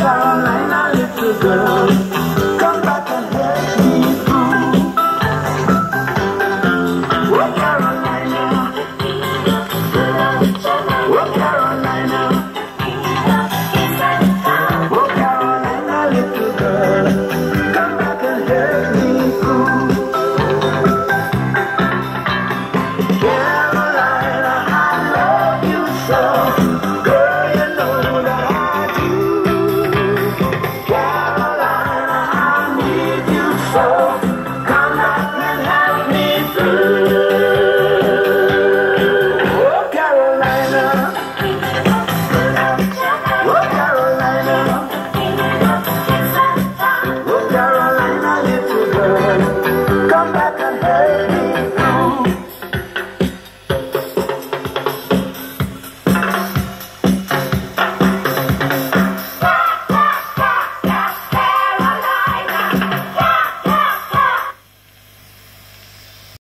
Carolina, little girl, 아.